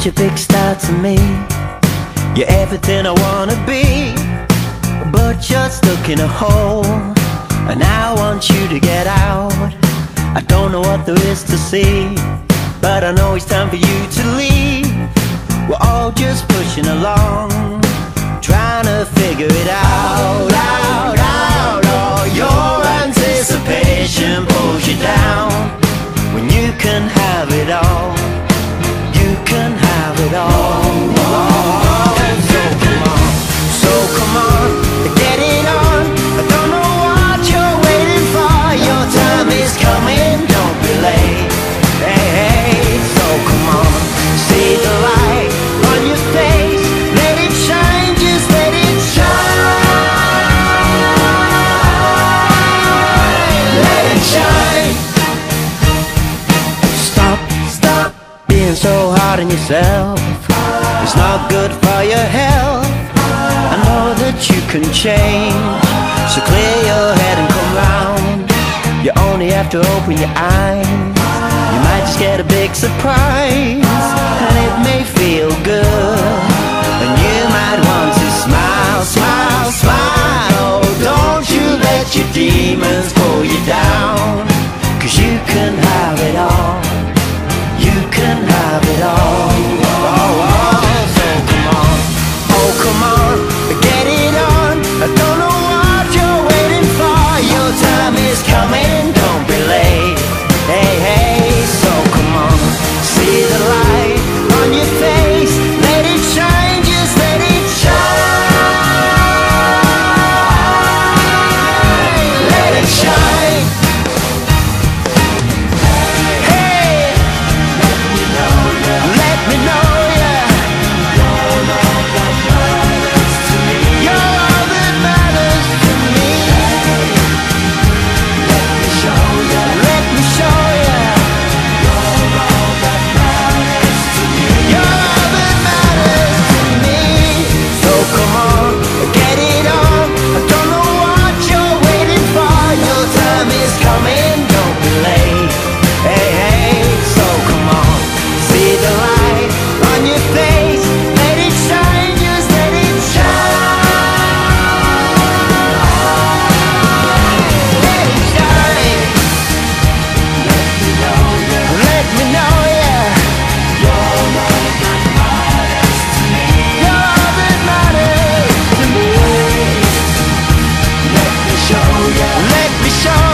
such a big star to me. You're everything I wanna be, but you're stuck in a hole. And I want you to get out. I don't know what there is to see, but I know it's time for you to leave. We're all just pushing along, trying to figure it out, doubting yourself. It's not good for your health. I know that you can change. So clear your head and come round. You only have to open your eyes. You might just get a big surprise. And it may feel good. And you might want to smile, smile, smile. Oh, don't you let your demons pull you down. Cause you can have it all. show.